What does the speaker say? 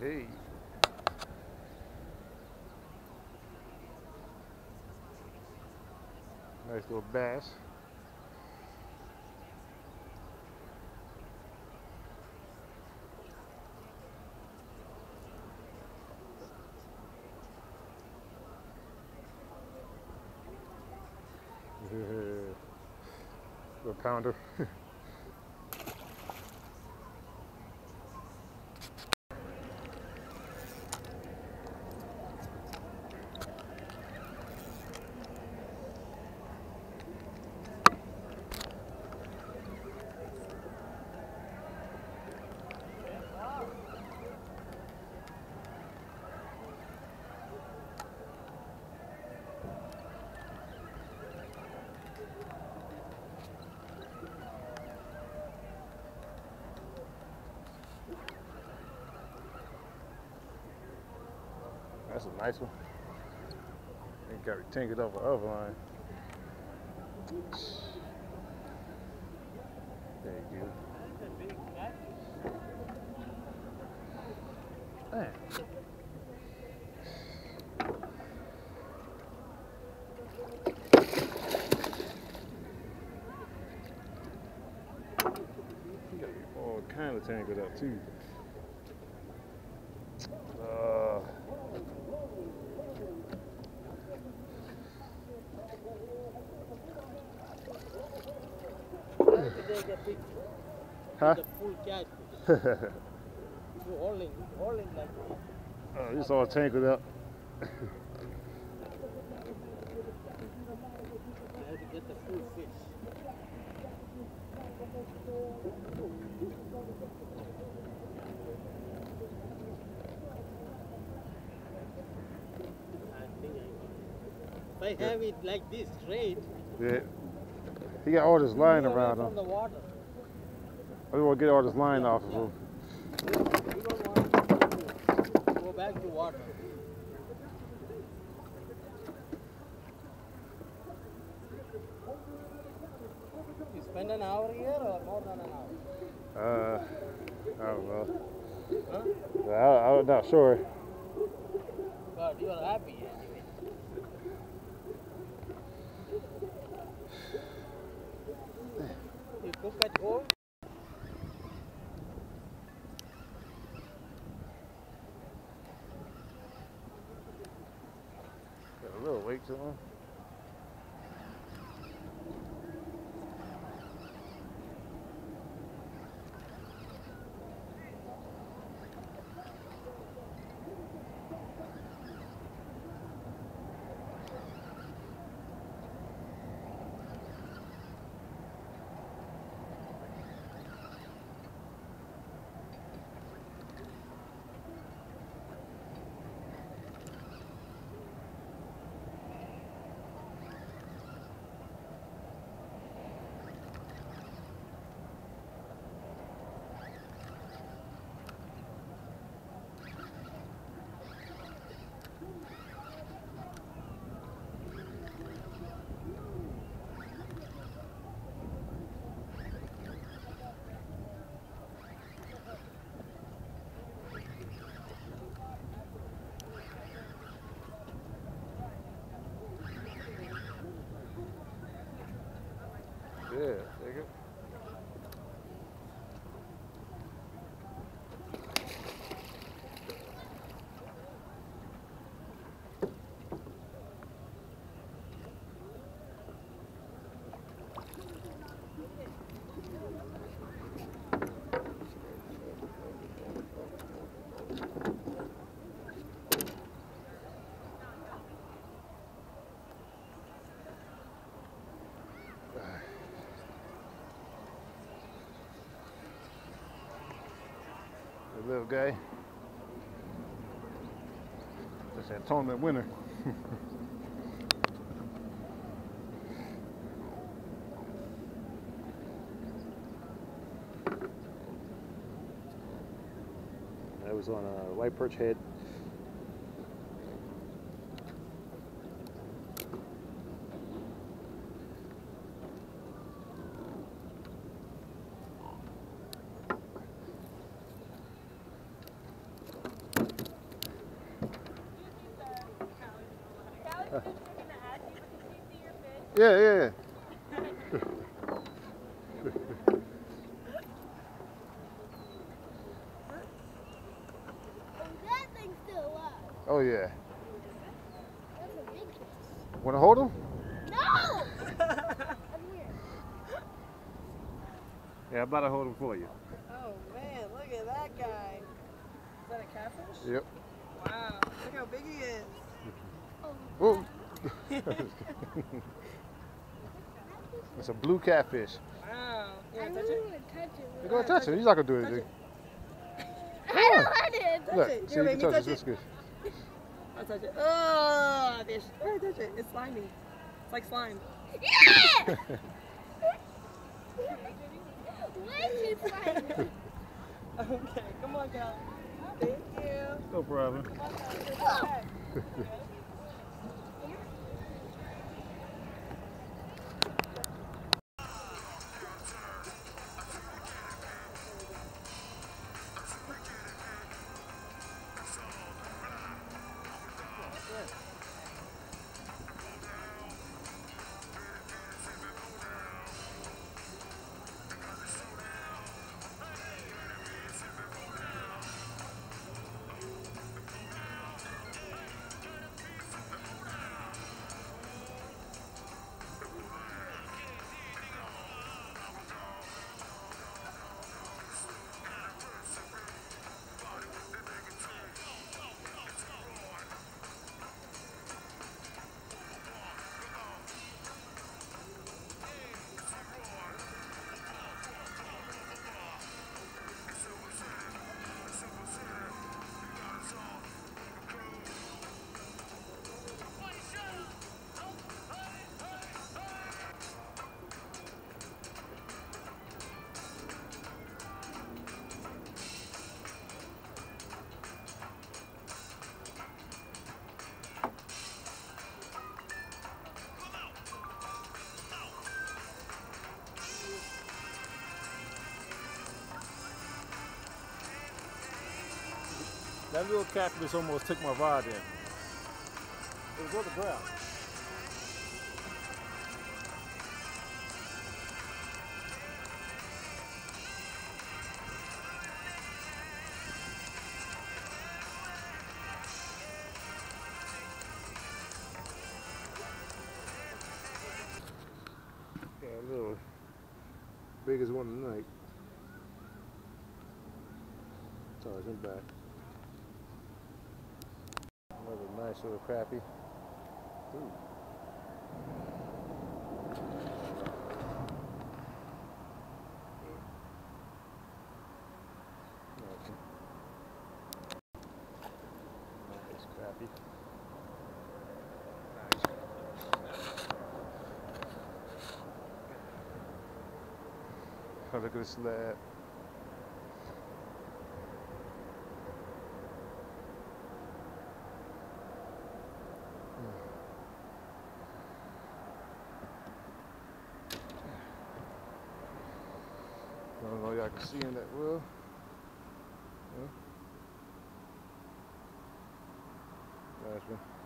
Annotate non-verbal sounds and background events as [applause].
Hey. Nice little bass. [laughs] little pounder. [laughs] That's a nice one. Ain't got tangled up the other line. There you all kind of tangled up too. Take a picture. huh? The full catch. oh, You holding, holding like this. [laughs] it's all tangled up. You have to get the full fish. I think I If I have it like this straight, Yeah. He got all this line around him. the water. I want to get all this line off of him. You don't want go back to water. You spend an hour here or more than an hour? Uh, I don't know. Huh? I, I'm not sure. But you are happy chegou. Yeah, there you Little guy. Just that tournament winner. [laughs] That was on a white perch head. Yeah, yeah. That thing's still alive. Oh yeah. That's a big fish. Want to hold him? No! Yeah, I'm about to hold him for you. Oh man, look at that guy. Is that a catfish? Yep. Wow, look how big he is. Whoa. [laughs] it's a blue catfish. Wow. You I wanna touch it? want to touch it. You gonna touch him? He's not gonna do Touch anything. [laughs] I don't want it. Touch Look, it. see, you baby, can touch touch it. That's good. [laughs] I'll touch it. Oh, fish. Here, touch it. It's slimy. It's like slime. Yeah! Way too slimy. Okay, come on, Cal. Thank you. No problem. That little catfish almost took my rod in. It was on the ground. Yeah, a little biggest one tonight. Tarzan back. Another nice little crappie. Ooh. Oh, look at this slab. I don't know y'all can see in that well. Yeah. Nice one.